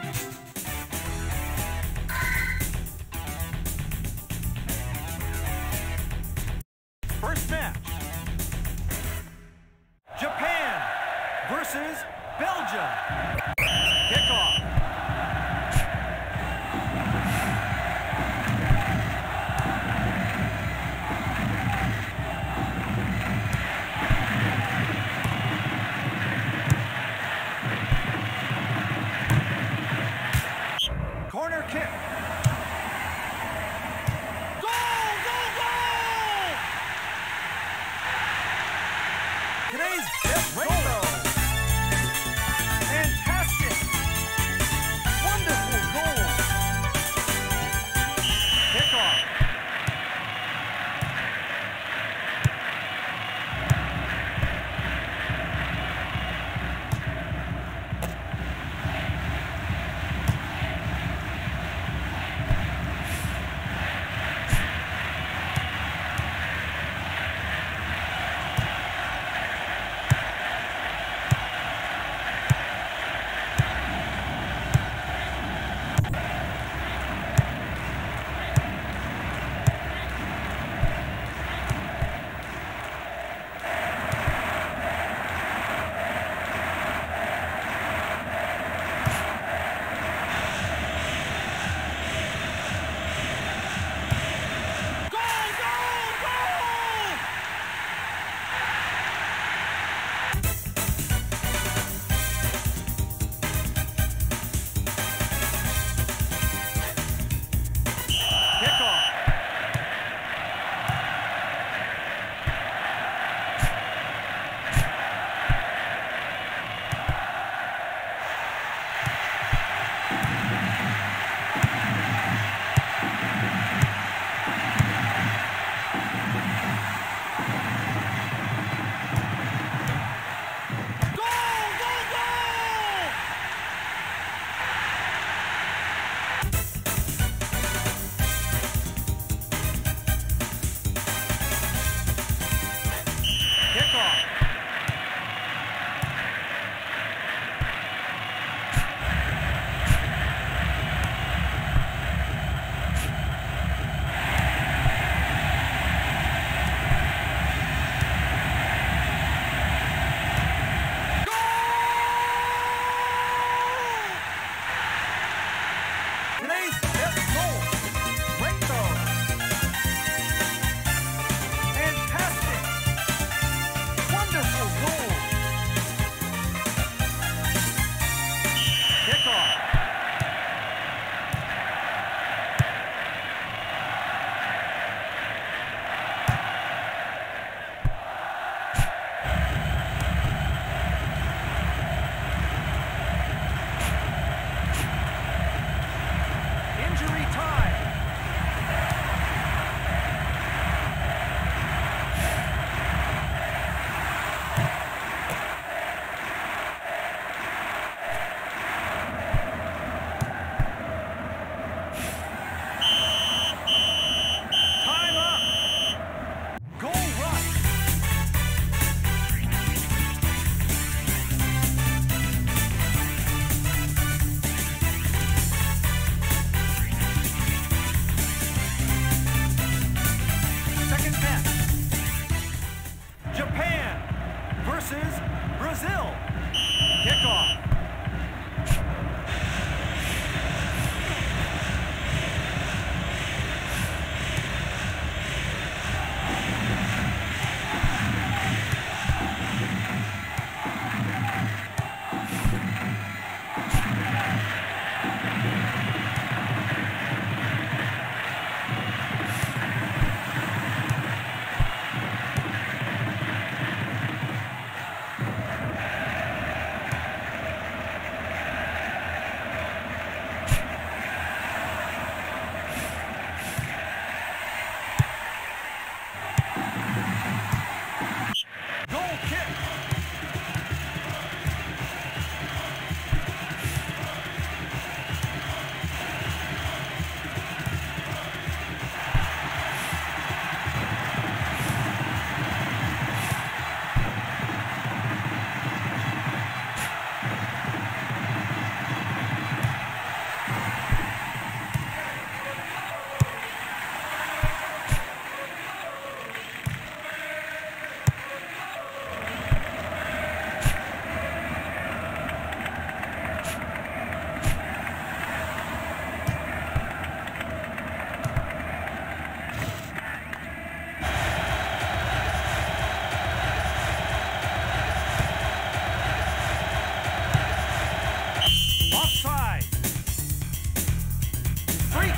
First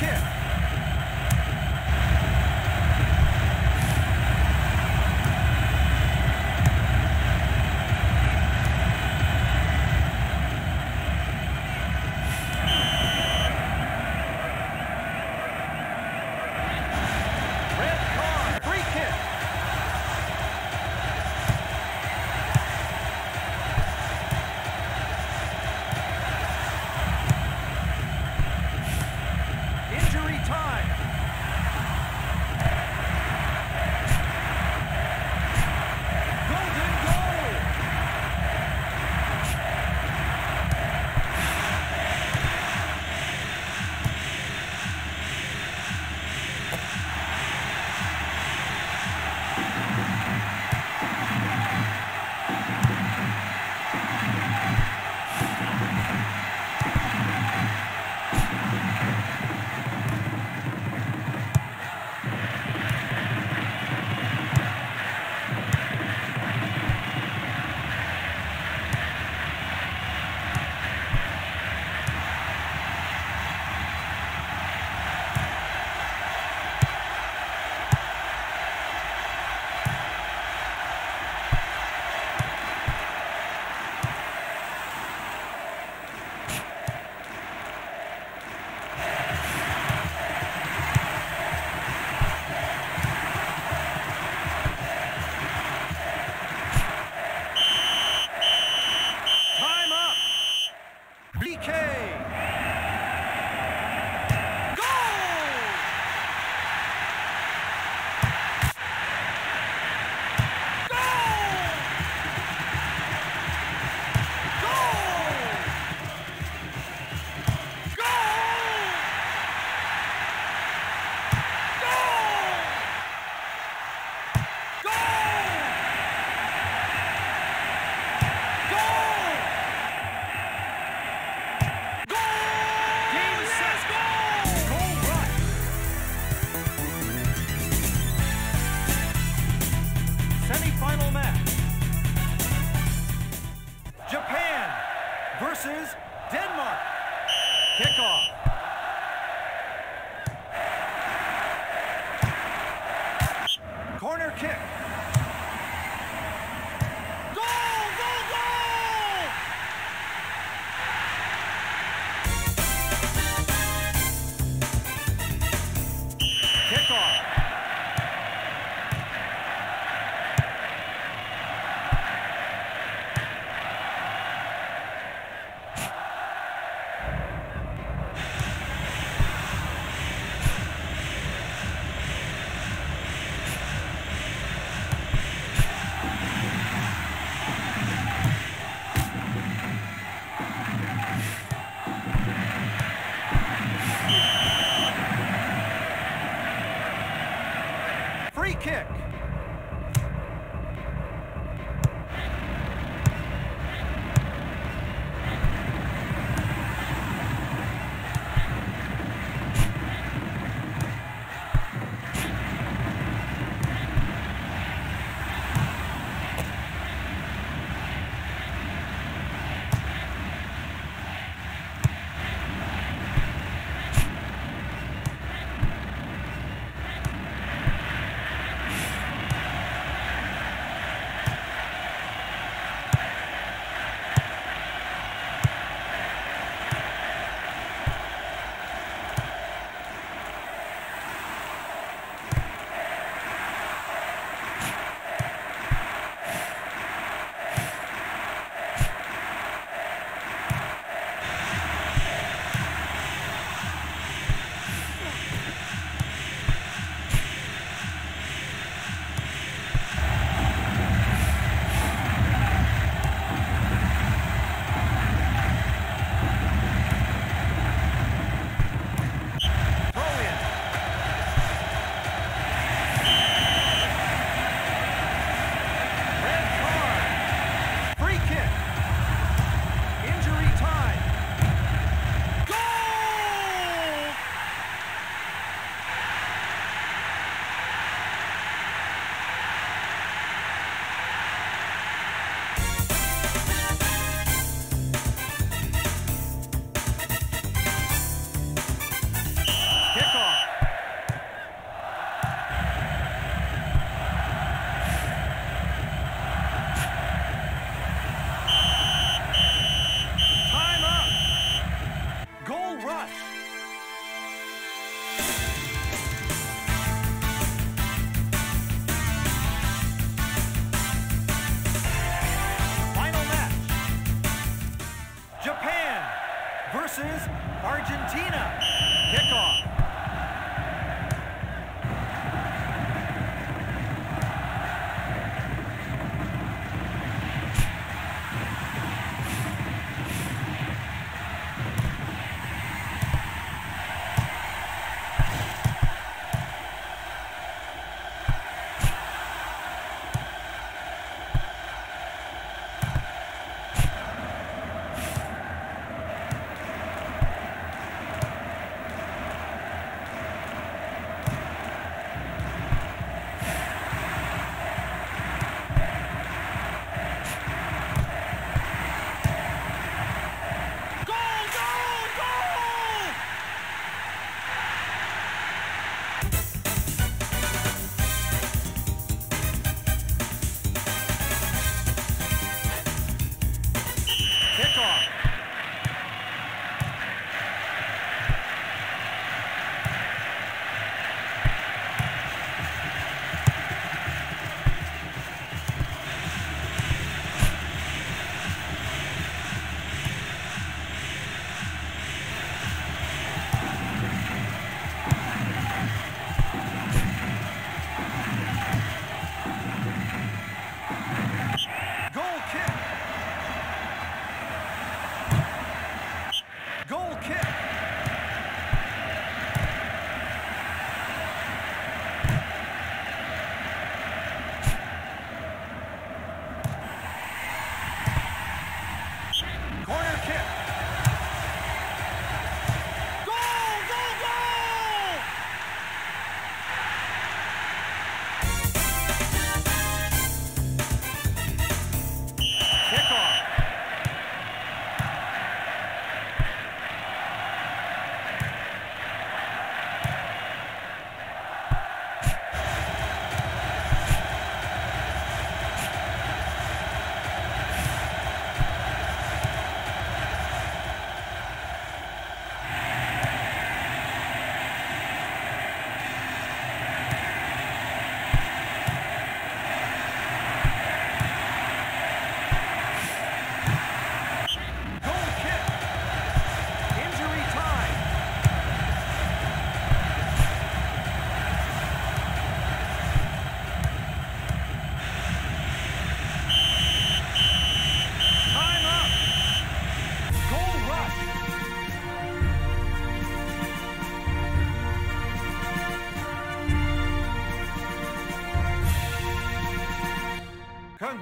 kick. Versus Denmark. Kickoff.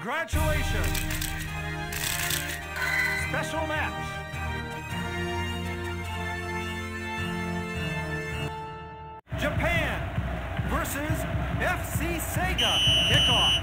Congratulations. Special match. Japan versus FC Sega. Kickoff.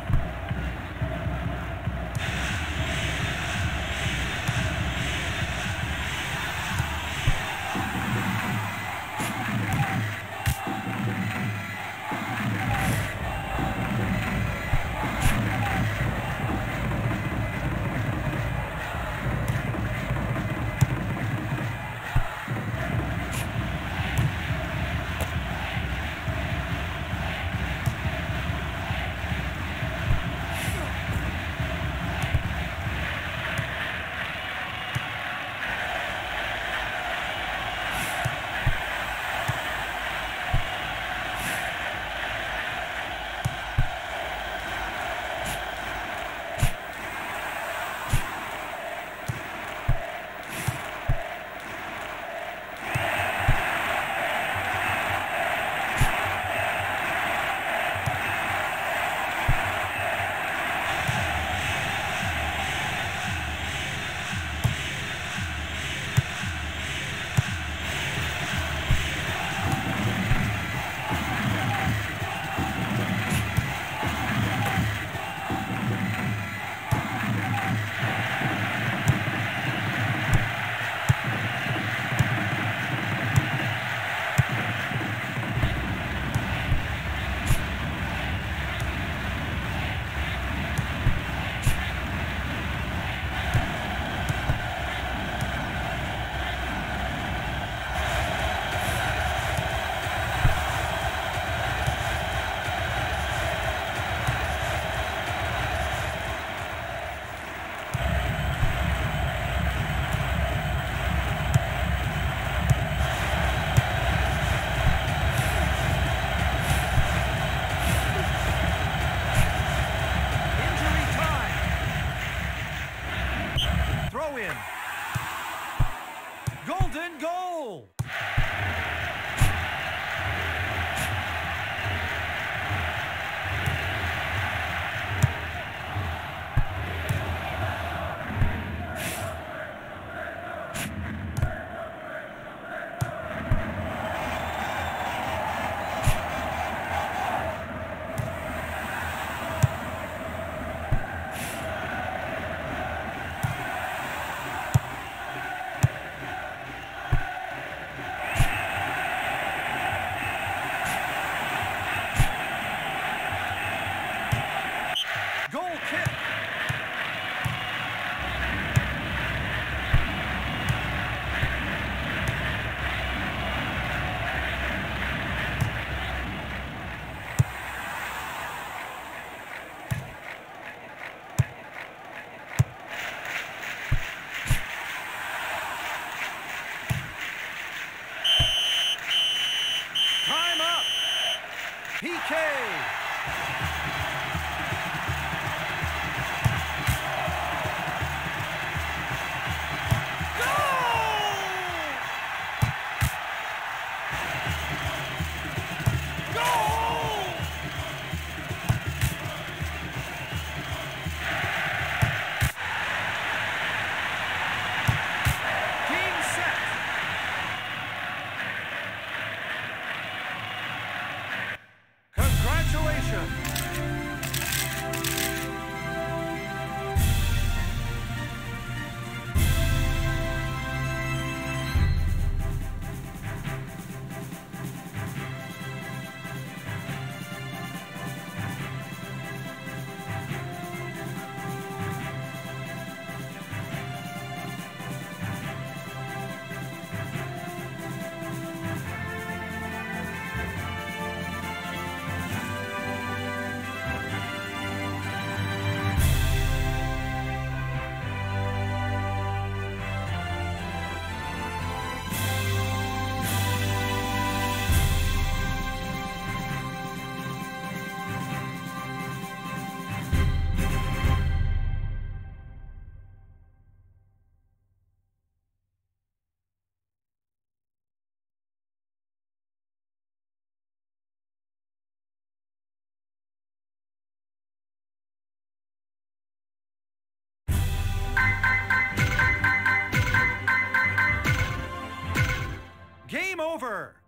PK. Congratulations. over.